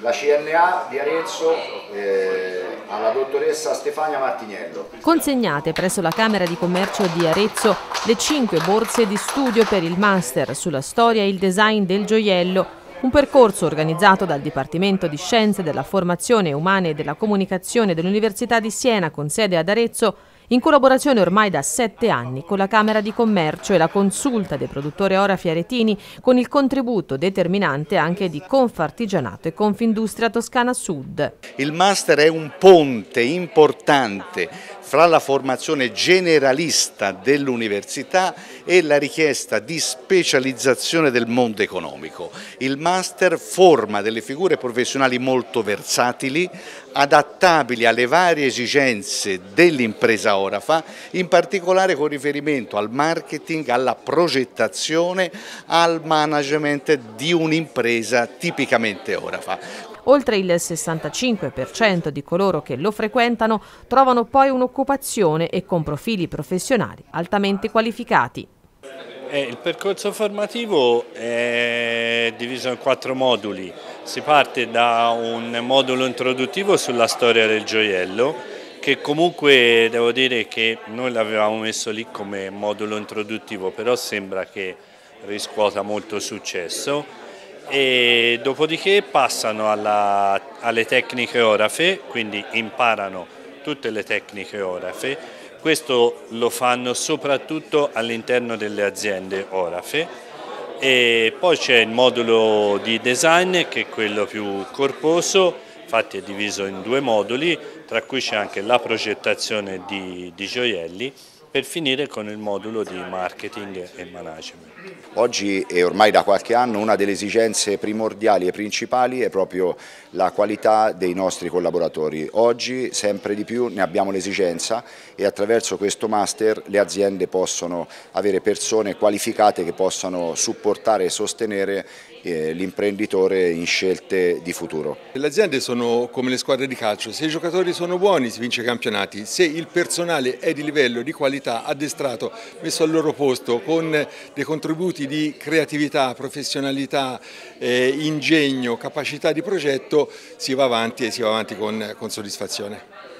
la CNA di Arezzo eh, alla dottoressa Stefania Martiniello. Consegnate presso la Camera di Commercio di Arezzo le cinque borse di studio per il Master sulla storia e il design del gioiello un percorso organizzato dal Dipartimento di Scienze della Formazione Umane e della Comunicazione dell'Università di Siena con sede ad Arezzo in collaborazione ormai da sette anni con la Camera di Commercio e la consulta del produttore Ora Fiaretini, con il contributo determinante anche di Confartigianato e Confindustria Toscana Sud. Il master è un ponte importante fra la formazione generalista dell'università e la richiesta di specializzazione del mondo economico. Il master forma delle figure professionali molto versatili, adattabili alle varie esigenze dell'impresa Orafa, in particolare con riferimento al marketing, alla progettazione, al management di un'impresa tipicamente Orafa. Oltre il 65% di coloro che lo frequentano trovano poi un'occupazione e con profili professionali altamente qualificati. Eh, il percorso formativo è diviso in quattro moduli. Si parte da un modulo introduttivo sulla storia del gioiello, che comunque devo dire che noi l'avevamo messo lì come modulo introduttivo, però sembra che riscuota molto successo e dopodiché passano alla, alle tecniche orafe, quindi imparano tutte le tecniche orafe, questo lo fanno soprattutto all'interno delle aziende orafe. E poi c'è il modulo di design che è quello più corposo, infatti è diviso in due moduli, tra cui c'è anche la progettazione di, di gioielli per finire con il modulo di marketing e management. Oggi e ormai da qualche anno una delle esigenze primordiali e principali è proprio la qualità dei nostri collaboratori. Oggi sempre di più ne abbiamo l'esigenza e attraverso questo master le aziende possono avere persone qualificate che possano supportare e sostenere l'imprenditore in scelte di futuro. Le aziende sono come le squadre di calcio, se i giocatori sono buoni si vince campionati, se il personale è di livello, di qualità, addestrato, messo al loro posto con dei contributi di creatività, professionalità, eh, ingegno, capacità di progetto, si va avanti e si va avanti con, con soddisfazione.